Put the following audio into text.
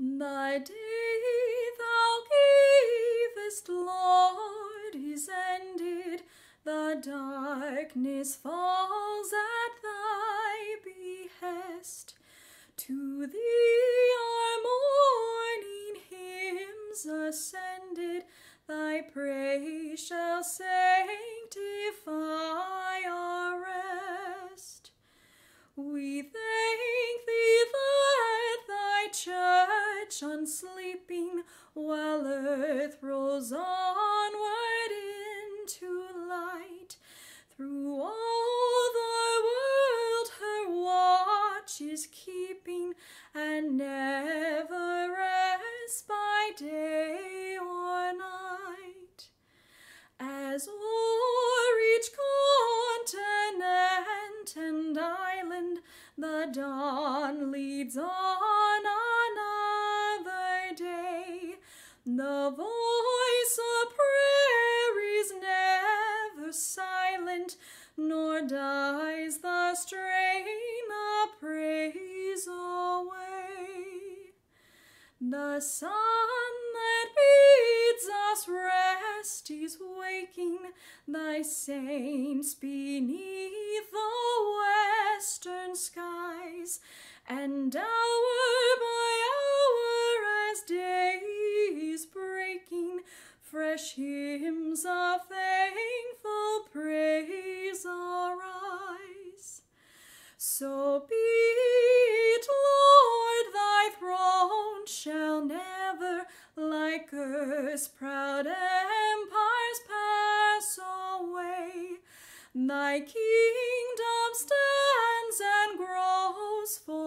The day thou gavest, Lord, is ended. The darkness falls at thy behest. To thee our morning hymns ascended, thy praise shall sanctify unsleeping, while earth rolls onward into light, through all the world her watch is keeping, and never rests by day or night. As o'er each continent and island the dawn leads on strain of praise away. The sun that bids us rest is waking, thy saints beneath the western skies, and hour by hour as day is breaking, fresh So be it, Lord, thy throne shall never, like earth's proud empires, pass away. Thy kingdom stands and grows for.